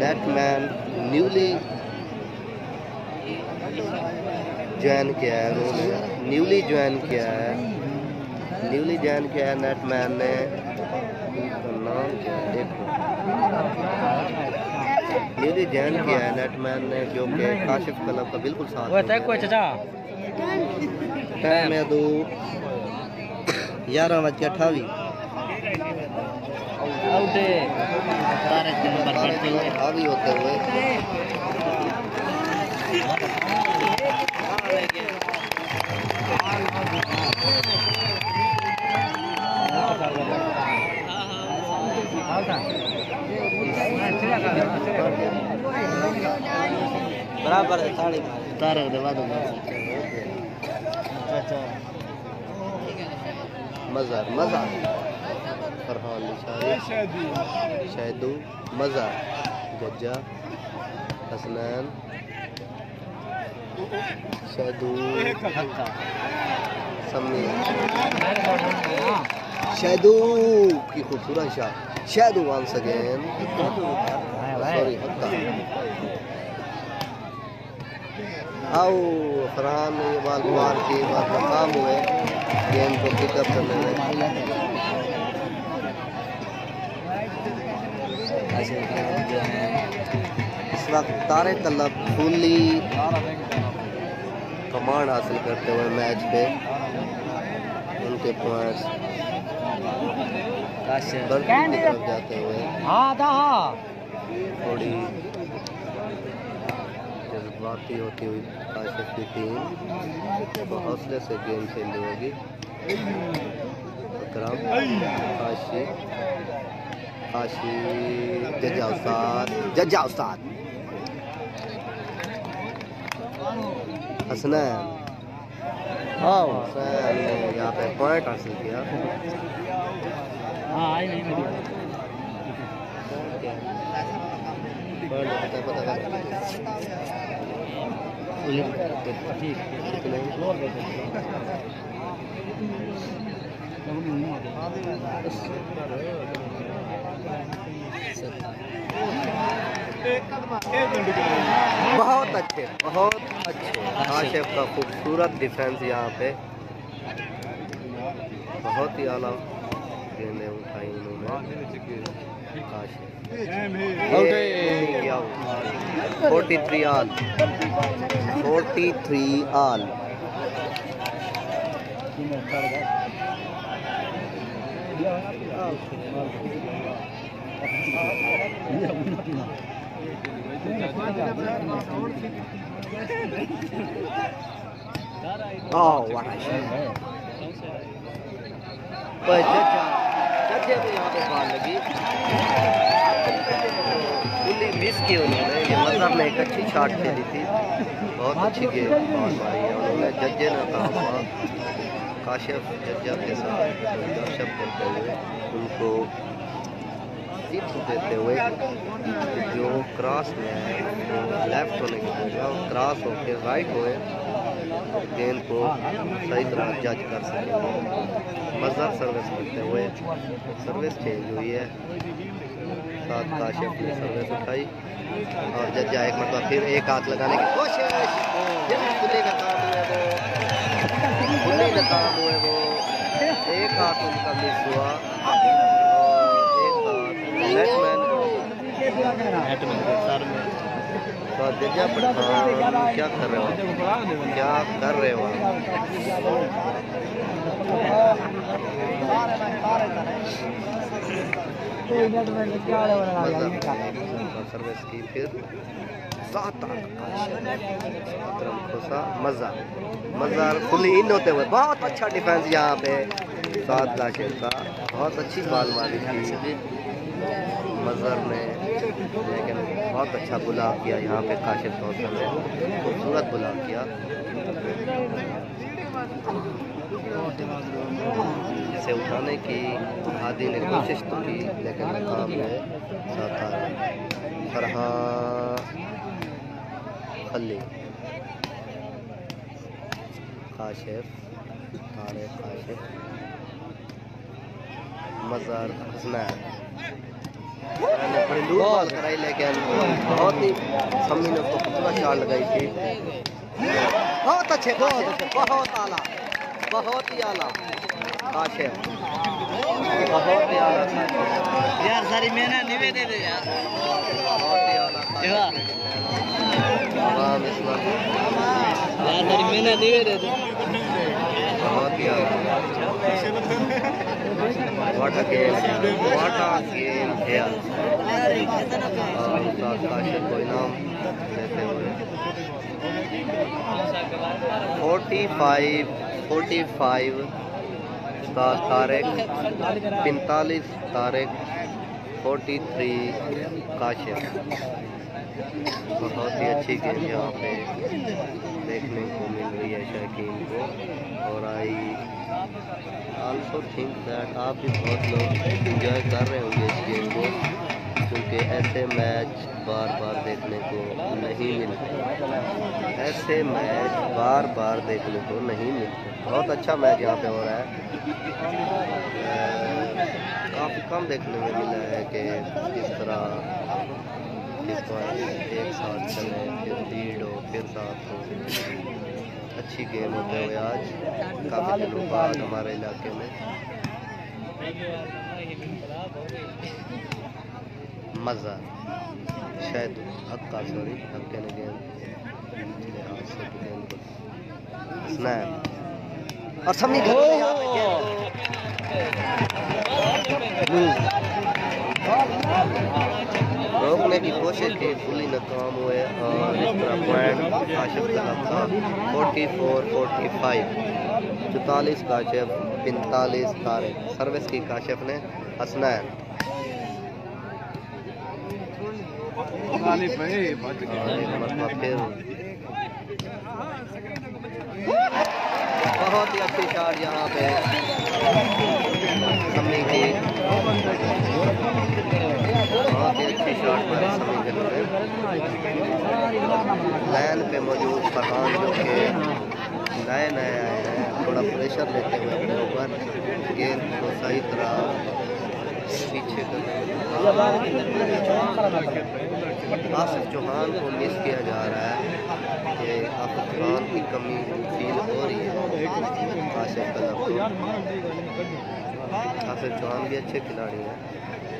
Net مین newly join کیا ہے انہوں نے نیولی جوائن کیا ہے۔ نیولی جوائن کیا ہے نیٹ مین نے۔ نام کیا ہے دیکھو نیولی جوائن کیا ہے نیٹ مین نے جو کہ کاشف کلب کا بالکل ساتھ دے تے کوئی۔ چچا ٹائم ہے دو گیارہ بج کے اٹھاوی آؤٹ تارے کے نمبر کرتے ہوئے اٹھاوی ہوتے ہوئے برابر ہے ساڑی تارے دے بعد مزار مزار فرحان نشاری شہدو مزار گجا حسنین شہدو سمی شہدو کی خوبصورت شاہ۔ شہدو وانس اگین سوری حقا۔ آؤ فرحان نے یہ بال مار کے بعد ناکام ہوئے۔ گیند کو پک اپ کرنے میں اس وقت تارے طلب فلی کمانڈ حاصل کرتے ہوئے میچ پہ۔ ان کے پوائنٹس برفی کی طرف جاتے ہوئے ہاں ہاں۔ تھوڑی جذباتی ہوتی ہوئی کاشف کی ٹیم حوصلے سے گیم کھیل رہی ہوگی اکرم کاشی کاشی ججا استاد ججا استاد حسنین حسین نے یہاں پہ پوائنٹ حاصل کیا ہاں ٹھیک بہت اچھے بہت اچھے۔ ہاں، کاشف کا خوبصورت ڈیفینس یہاں پہ۔ بہت ہی اعلیٰ گیندیں اٹھائی انہوں نے۔ Kashif forty three all. Forty three all. Oh, what a shot. پر ججا ججے یہاں پہ بال لگی فلی مس کی انہوں نے یہ مظہر نے ایک اچھی شاٹ کھیلی تھی بہت اچھی گیم بال ماری ہے انہوں نے ججے نے کہا کاشف ججا کے ساتھ گپشپ کرتے ہوئے ان کو ٹپس دیتے ہوئے جو کراس میں ہے وہ لیفٹ ہونے کی بجائے اور کراس ہو کے رائٹ ہوئے گیند کو صحیح طرح جج کر سکیں مظہر سروس کرتے ہوئے سروس چینج ہوئی ہے۔ ساتھ کاشف نے سروس اٹھائی اور ججا ایک مرتبہ پھر ایک ہاتھ لگانے کی کوشش۔ پھر کھلے کا کام ہوئے وہ کھلے کا کام ہوئے وہ ایک ہاتھ ان کا مس ہوا اور ایک ہاتھ بیٹ مین سر میں تو ججا پٹھان کیا کر رہے ہو کیا کر رہے ہو سروس کی پھر سات اکرم کھوسا مزہ مزہ فلی ان ہوتے ہوئے بہت اچھا ڈیفینس یہاں پہ سات کاشف کا بہت اچھی بال ماری تھی مظہر نے لیکن بہت اچھا بلا کیا یہاں پہ، کاشف کوثر نے خوبصورت بلا کیا۔ اسے اٹھانے کی ہادی نے کوشش تو کی، لیکن ناکام ہے۔ ساتھ فرحان خلی۔ کاشف طارق کاشف۔ مظہر حسنین۔ بڑی دور بال کرائی لیکن بہت ہی سمی نے اس کو شاٹ لگائی تھی۔ بہت اچھے بہت اچھے بہت اعلیٰ بہت ہی اعلیٰ۔ کاشف بہت ہی اعلیٰ یار ساری محنت نہیں دے دے یار۔ بہت ہی اعلیٰ یار ساری محنت نہیں دے دے۔ بہت ہی اعلیٰ۔ What a game what a game here اور استاد کاشف کو انعام دیتے ہوئے۔ فورٹی فائیو فورٹی فائیو استاد طارق پینتالیس طارق فورٹی تھری کاشف۔ بہت ہی اچھی گیم یہاں پہ دیکھنے کو مل رہی ہے شائقین کو اور آئی آلسو تھنک دیٹ آپ بھی بہت لوگ انجوائے کر رہے ہوں گے اس گیم کو کیونکہ ایسے میچ بار بار دیکھنے کو نہیں ملتے ایسے میچ بار بار دیکھنے کو نہیں ملتے بہت اچھا میچ یہاں پہ ہو رہا ہے کافی کم دیکھنے میں ملا ہے کہ کس طرح ایک ساتھ چلے پھر لیڈ ہو پھر ساتھ ہو اچھی گیم ہوتے ہوئے آج کافی دنوں بعد ہمارے علاقے میں مزہ شاید حق کا، سوری، حق کے نے گیم۔ لحاظ سے گیم کو اسنیپ اور سب نے روکنے کی کوشش کی فلی ناکام ہوئے۔ اور اس طرح پوائنٹ کاشف کا فورٹی فور فورٹی فائیو چوتالیس کاشف پینتالیس طارق سروس کی کاشف نے حسنین۔ پھر۔ بہت ہی اچھی شاٹ یہاں پہ۔ سمی لین پہ موجود فرحان جو کہ نئے نئے آئے ہیں، تھوڑا پریشر لیتے ہوئے اپنے اوپر گیند کو صحیح طرح پیچھے کر آصف چوہان کو مس کیا جا رہا ہے کہ آصف چوہان کی کمی فیل ہو رہی ہے۔ آصف طلب آصف چوہان بھی اچھے کھلاڑی ہیں۔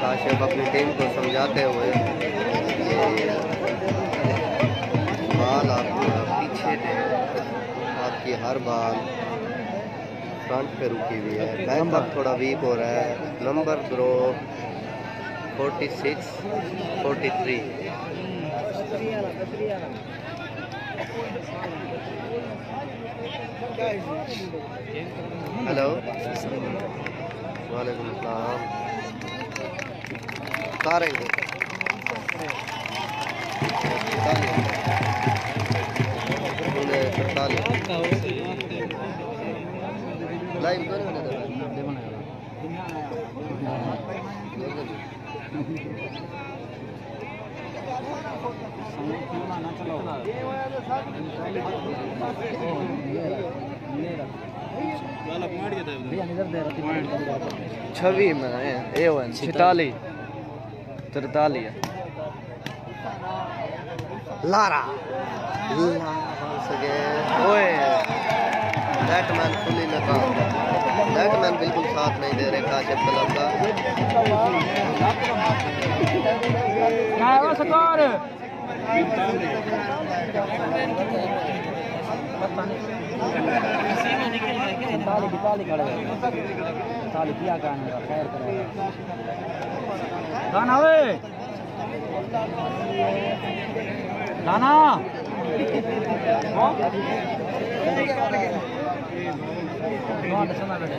کاشف اپنی ٹیم کو سمجھاتے ہوئے بال آپ پیچھے دیں آپ کی ہر بال فرنٹ پہ رکی ہوئی ہے۔ بیک اپ تھوڑا ویک ہو رہا ہے۔ Number bro forty six forty three hello وعلیکم السلام. گے لائیو کریں چھوی میں اے ون چھتالی ترتالی لارا once اوئے بیٹ مین فلی ناکام بیٹ مین بالکل ساتھ نہیں دے رہے کاشف طلب کا دانا ہوئے دانا سنا بیٹھے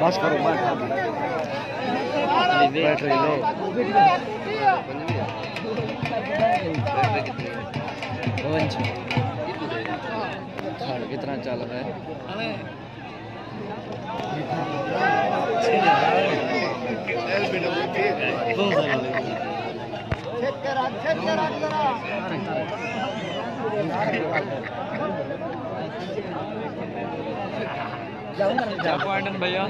Baş karo baş. Lele. Baş lele. Bunch. کھاڑ کتنا چل رہا ہے؟ بھیا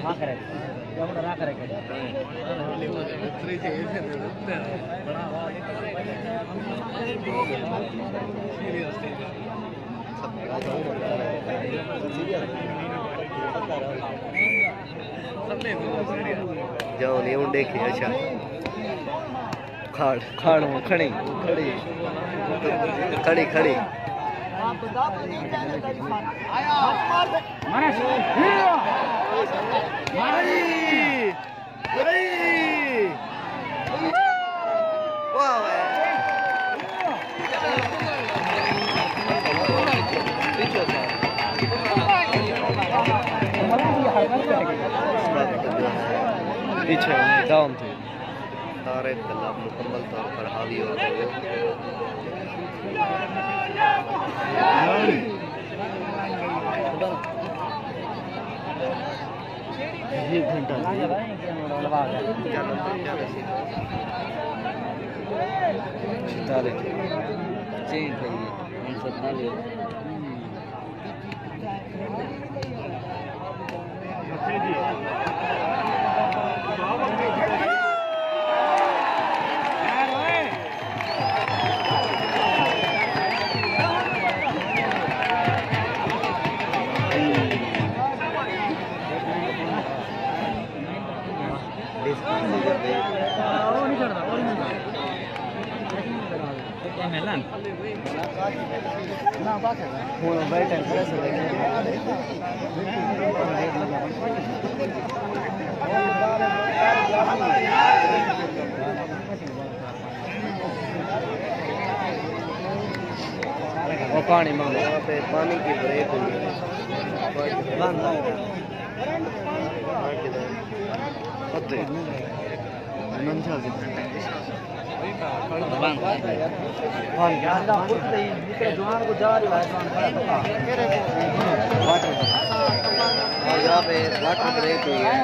جاؤ نہیں ہوں دیکھے اچھا۔ کھاڑ۔ کھاڑ کھڑی۔ کھڑی۔ کھڑی کھڑی۔ واہ۔ پیچھے ڈاؤن تھے سارے کلب مکمل طور پر حاوی ہو گئے ایک گھنٹہ کیا نمبر کیا رسی پانی پہ پانی کی بریک ہوئی یہاں پہ واٹر بریک ہوئی ہے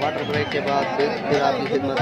واٹر بریک کے بعد پھر آپ کی خدمت